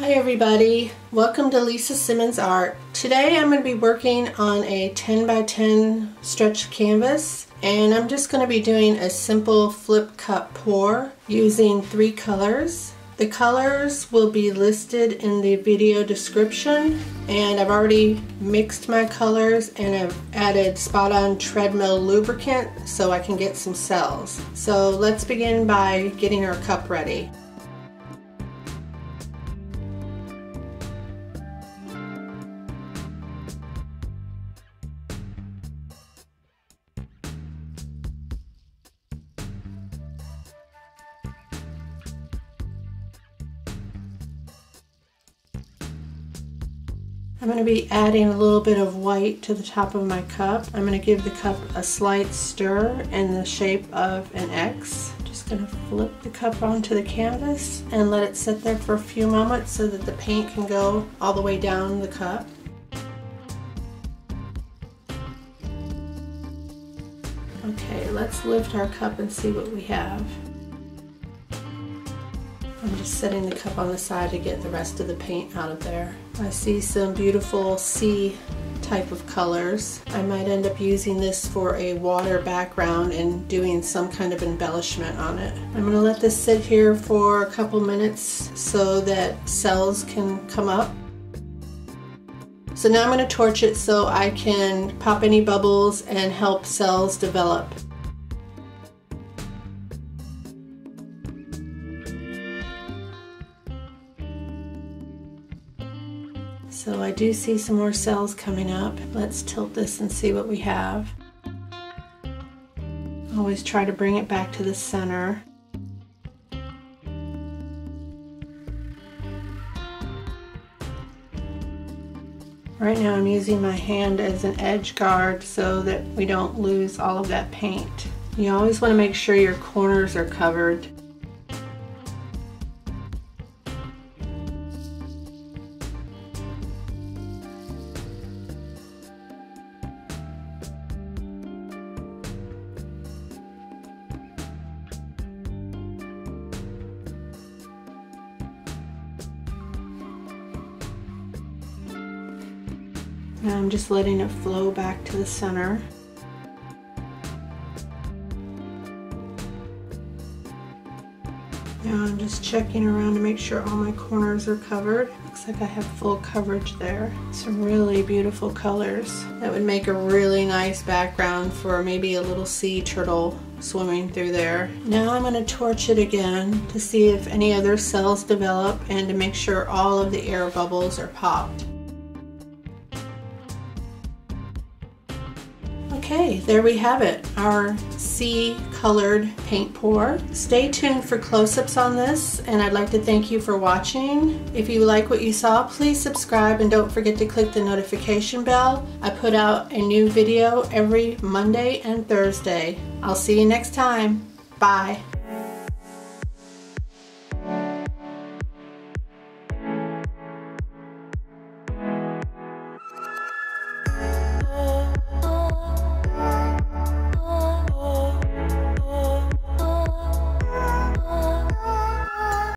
Hi everybody, welcome to Lisa Simmons Art. Today I'm going to be working on a 10 by 10 stretch canvas and I'm just going to be doing a simple flip cup pour using three colors. The colors will be listed in the video description and I've already mixed my colors and I've added spot on treadmill lubricant so I can get some cells. So let's begin by getting our cup ready. I'm going to be adding a little bit of white to the top of my cup. I'm going to give the cup a slight stir in the shape of an X. Just going to flip the cup onto the canvas and let it sit there for a few moments so that the paint can go all the way down the cup. Okay, let's lift our cup and see what we have. I'm just setting the cup on the side to get the rest of the paint out of there. I see some beautiful sea type of colors. I might end up using this for a water background and doing some kind of embellishment on it. I'm going to let this sit here for a couple minutes so that cells can come up. So now I'm going to torch it so I can pop any bubbles and help cells develop. So I do see some more cells coming up. Let's tilt this and see what we have. Always try to bring it back to the center. Right now I'm using my hand as an edge guard so that we don't lose all of that paint. You always want to make sure your corners are covered Now I'm just letting it flow back to the center. Now I'm just checking around to make sure all my corners are covered. Looks like I have full coverage there. Some really beautiful colors. That would make a really nice background for maybe a little sea turtle swimming through there. Now I'm going to torch it again to see if any other cells develop and to make sure all of the air bubbles are popped. Okay, there we have it, our sea colored paint pour. Stay tuned for close-ups on this and I'd like to thank you for watching. If you like what you saw, please subscribe and don't forget to click the notification bell. I put out a new video every Monday and Thursday. I'll see you next time. Bye.